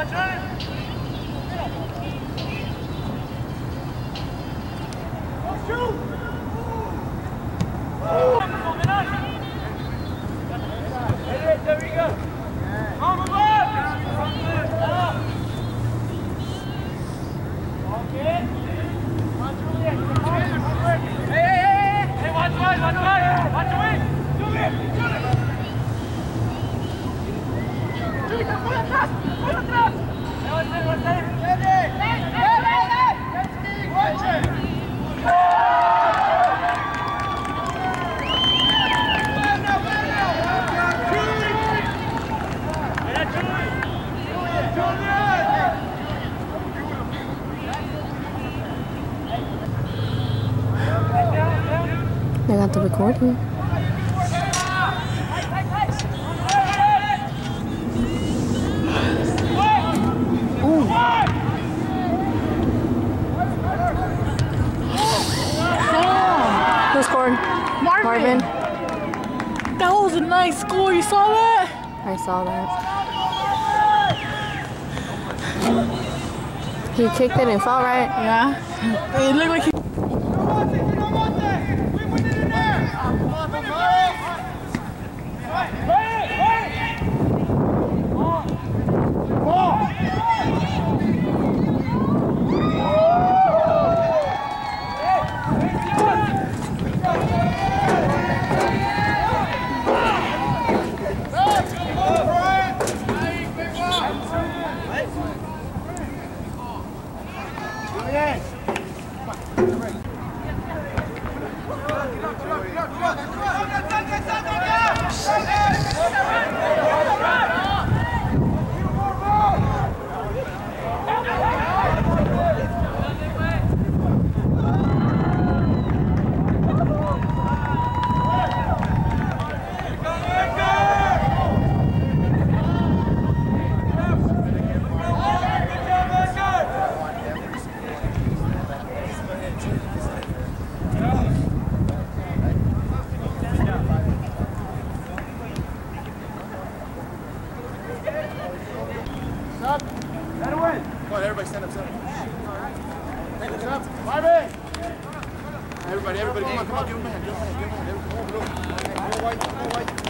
Watch it! Got the recording. Oh. Who scored? Marvin. Marvin. That was a nice score. You saw that? I saw that. He kicked it and fell right. Yeah. It looked like he. Come Everybody, everybody, come on, come on, give him a hand, give him a hand, give him a hand. Everybody, Come on, More white, more white.